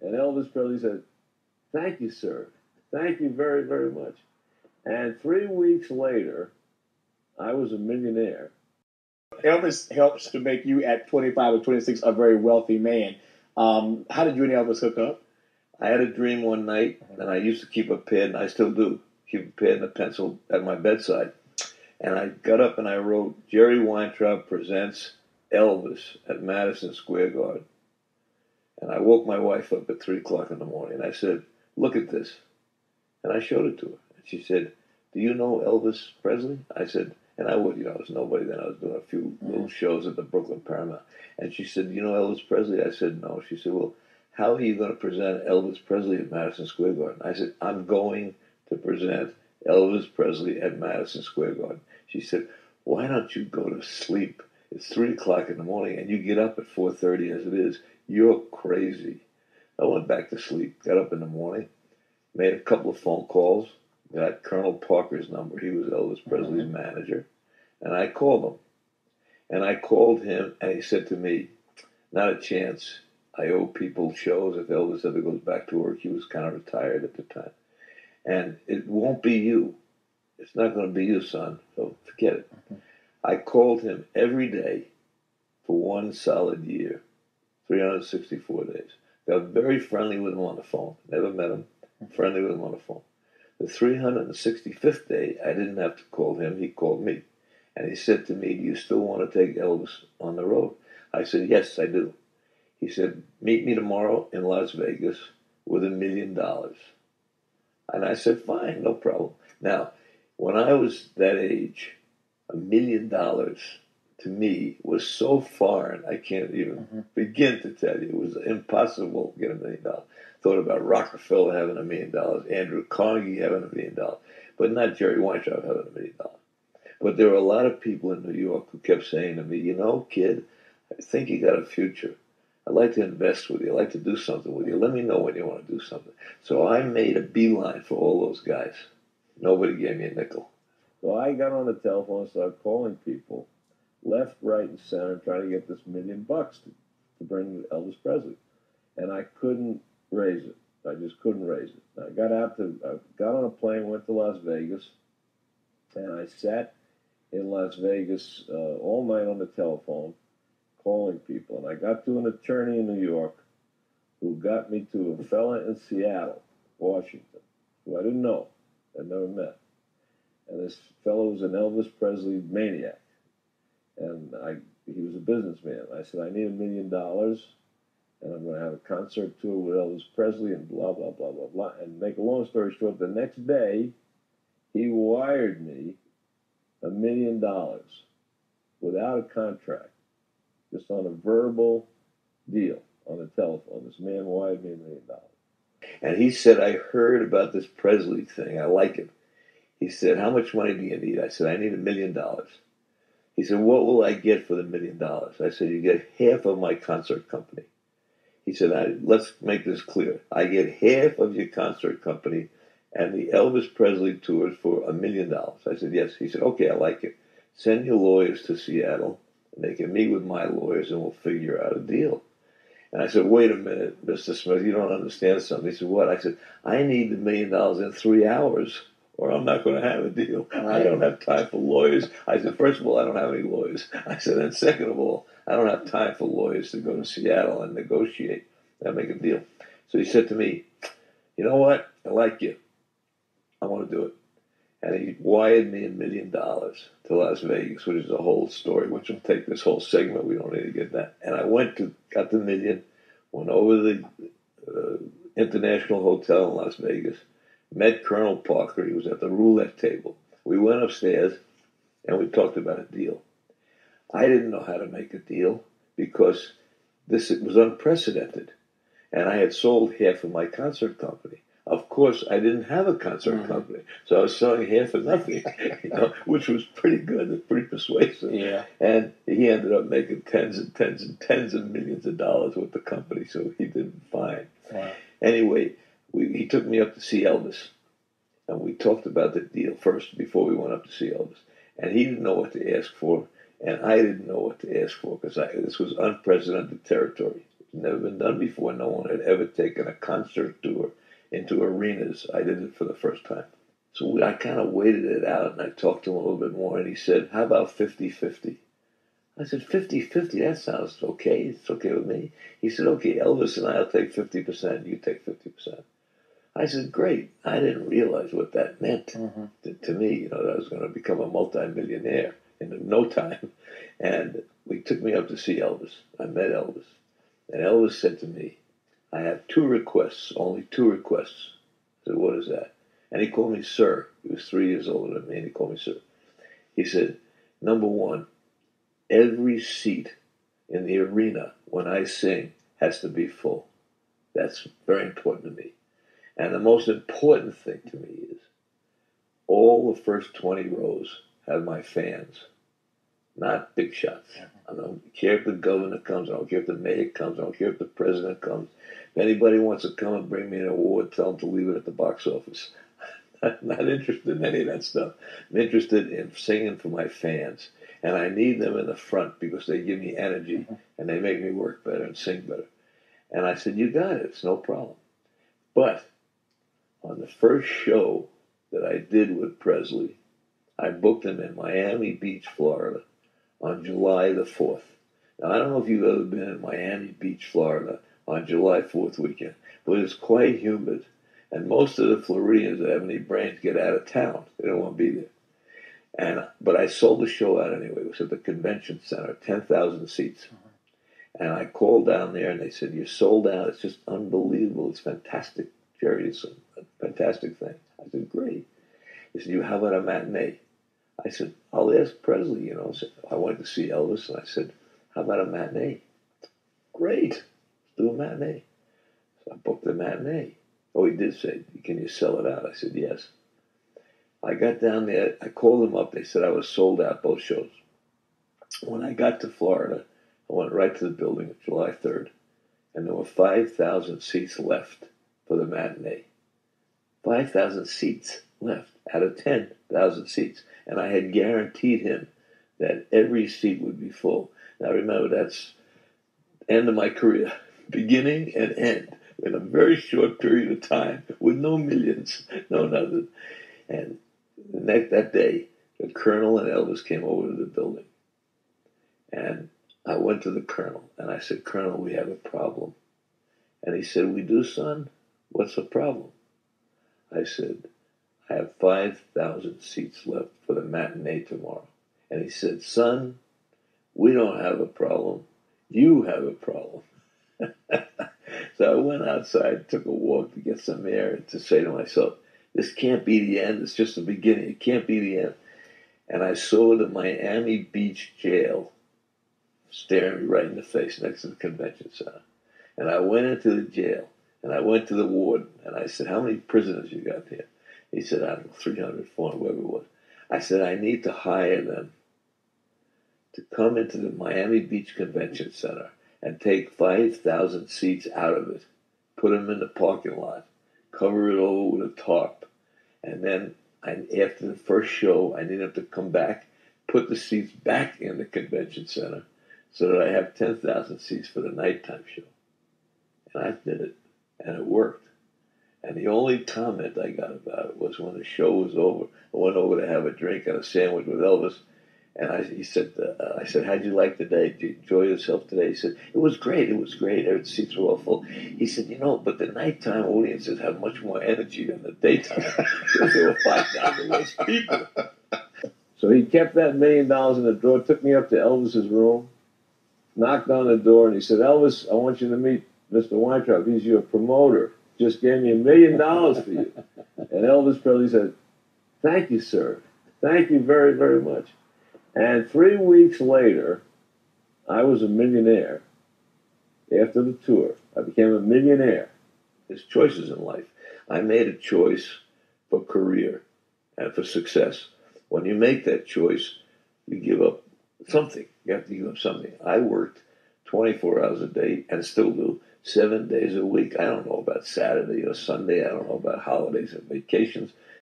And Elvis Presley said, Thank you, sir. Thank you very, very much. And three weeks later, I was a millionaire. Elvis helps to make you at 25 or 26 a very wealthy man. Um, how did you and Elvis hook up? I had a dream one night, and I used to keep a pen. I still do keep a pen and a pencil at my bedside. And I got up and I wrote, Jerry Weintraub presents Elvis at Madison Square Garden. And I woke my wife up at 3 o'clock in the morning. And I said, Look at this. And I showed it to her. And she said, Do you know Elvis Presley? I said, and I would, you know, I was nobody then. I was doing a few mm-hmm. little shows at the Brooklyn Paramount. And she said, You know Elvis Presley? I said, No. She said, Well, how are you going to present Elvis Presley at Madison Square Garden? I said, I'm going to present Elvis Presley at Madison Square Garden. She said, Why don't you go to sleep? It's three o'clock in the morning and you get up at four thirty as it is. You're crazy. I went back to sleep, got up in the morning, made a couple of phone calls, got Colonel Parker's number. He was Elvis Presley's mm-hmm. manager. And I called him. And I called him and he said to me, Not a chance. I owe people shows. If Elvis ever goes back to work, he was kind of retired at the time. And it won't be you. It's not going to be you, son. So forget it. Mm-hmm. I called him every day for one solid year, 364 days. Got very friendly with him on the phone. Never met him. Friendly with him on the phone. The 365th day, I didn't have to call him. He called me. And he said to me, Do you still want to take Elvis on the road? I said, Yes, I do. He said, Meet me tomorrow in Las Vegas with a million dollars. And I said, Fine, no problem. Now, when I was that age, a million dollars to me was so foreign, I can't even mm-hmm. begin to tell you. It was impossible to get a million dollars. Thought about Rockefeller having a million dollars, Andrew Carnegie having a million dollars, but not Jerry Weintraub having a million dollars. But there were a lot of people in New York who kept saying to me, you know, kid, I think you got a future. I'd like to invest with you. I'd like to do something with you. Let me know when you want to do something. So I made a beeline for all those guys. Nobody gave me a nickel. So I got on the telephone and started calling people left, right, and center trying to get this million bucks to, to bring Elvis Presley. And I couldn't raise it. I just couldn't raise it. I got out to, I got on a plane, went to Las Vegas, and I sat in Las Vegas uh, all night on the telephone calling people. And I got to an attorney in New York who got me to a fella in Seattle, Washington, who I didn't know, I'd never met. And this fellow was an Elvis Presley maniac. And I, he was a businessman. I said, I need a million dollars, and I'm going to have a concert tour with Elvis Presley, and blah, blah, blah, blah, blah. And make a long story short, the next day, he wired me a million dollars without a contract, just on a verbal deal on the telephone. This man wired me a million dollars. And he said, I heard about this Presley thing. I like it. He said, How much money do you need? I said, I need a million dollars. He said, What will I get for the million dollars? I said, You get half of my concert company. He said, Let's make this clear. I get half of your concert company and the Elvis Presley tours for a million dollars. I said, Yes. He said, Okay, I like it. Send your lawyers to Seattle and they can meet with my lawyers and we'll figure out a deal. And I said, Wait a minute, Mr. Smith, you don't understand something. He said, What? I said, I need the million dollars in three hours or I'm not going to have a deal. I don't have time for lawyers. I said, first of all, I don't have any lawyers. I said, and second of all, I don't have time for lawyers to go to Seattle and negotiate and make a deal. So he said to me, you know what? I like you. I want to do it. And he wired me a million dollars to Las Vegas, which is a whole story, which will take this whole segment. We don't need to get that. And I went to, got the million, went over to the uh, International Hotel in Las Vegas, met Colonel Parker. He was at the roulette table. We went upstairs and we talked about a deal. I didn't know how to make a deal because this was unprecedented. And I had sold half of my concert company. Of course, I didn't have a concert mm-hmm. company, so I was selling half for nothing, you know, which was pretty good and pretty persuasive. Yeah. And he ended up making tens and tens and tens of millions of dollars with the company, so he did fine. Wow. Anyway, we, he took me up to see Elvis, and we talked about the deal first before we went up to see Elvis. And he didn't know what to ask for, and I didn't know what to ask for because this was unprecedented territory. never been done before. No one had ever taken a concert tour into arenas. I did it for the first time. So we, I kind of waited it out and I talked to him a little bit more and he said, How about 50 50? I said, 50 50, that sounds okay. It's okay with me. He said, Okay, Elvis and I'll take 50%, you take 50%. I said, Great. I didn't realize what that meant Mhm. to, to me, you know, that I was going to become a multimillionaire in no time. And we took me up to see Elvis. I met Elvis. And Elvis said to me, I have two requests, only two requests. I said, What is that? And he called me sir. He was three years older than me, and he called me sir. He said, Number one, every seat in the arena when I sing has to be full. That's very important to me. And the most important thing to me is all the first 20 rows have my fans, not big shots. I don't care if the governor comes, I don't care if the mayor comes, I don't care if the president comes. If anybody wants to come and bring me an award, tell them to leave it at the box office. I'm not interested in any of that stuff. I'm interested in singing for my fans. And I need them in the front because they give me energy mm-hmm. and they make me work better and sing better. And I said, You got it, it's no problem. But on the first show that I did with Presley, I booked him in Miami Beach, Florida on July the 4th. Now, I don't know if you've ever been in Miami Beach, Florida on July 4th weekend, but it's quite humid. And most of the Floridians that have any brains get out of town. They don't want to be there. And but I sold the show out anyway. It was at the convention center, ten thousand seats. Uh-huh. And I called down there, and they said, "You're sold out. It's just unbelievable. It's fantastic, Jerry. It's fantastic thing." I said, "Great." He said, "You how about a matinee?" I said, "I'll ask Presley." You know, I wanted to see Elvis, and I said, "How about a matinee?" Great, let's do a matinee. So I booked the matinee. Oh, he did say, "Can you sell it out?" I said, "Yes." I got down there. I called them up. They said I was sold out both shows. When I got to Florida, I went right to the building July 3rd, and there were 5,000 seats left for the matinee. 5,000 seats left out of 10,000 seats. And I had guaranteed him that every seat would be full. Now remember, that's end of my career, beginning and end in a very short period of time with no millions, no nothing. And next that day, the colonel and Elvis came over to the building. And I went to the colonel and I said, Colonel, we have a problem. And he said, We do, son? What's the problem? I said, I have 5,000 seats left for the matinee tomorrow. And he said, Son, we don't have a problem. You have a problem. so I went outside, took a walk to get some air, to say to myself, this can't be the end. It's just the beginning. It can't be the end. And I saw the Miami Beach jail staring me right in the face next to the convention center. And I went into the jail and I went to the warden and I said, How many prisoners you got here? He said, I don't know, 300, 400, whatever it was. I said, I need to hire them to come into the Miami Beach Convention Center and take 5,000 seats out of it, put them in the parking lot, cover it over with a tarp. And then I, after the first show, I need them to come back, put the seats back in the convention center so that I have 10,000 seats for the nighttime show. And I did it, and it worked. And the only comment I got about it was when the show was over, I went over to have a drink and a sandwich with Elvis. And I, he said, uh, I said, how'd you like today? Did you enjoy yourself today? He said, it was great. It was great. Every seats were all full. He said, you know, but the nighttime audiences have much more energy than the daytime because there were 5,000 less people. So he kept that million dollars in the drawer, took me up to Elvis's room, knocked on the door, and he said, Elvis, I want you to meet Mr. Weintraub. He's your promoter. Just gave me a million dollars for you. And Elvis Presley said, Thank you, sir. Thank you very, very much. And three weeks later, I was a millionaire. After the tour, I became a millionaire. There's choices in life. I made a choice for career and for success. When you make that choice, you give up something. You have to give up something. I worked 24 hours a day and still do seven days a week. I don't know about Saturday or Sunday. I don't know about holidays and vacations.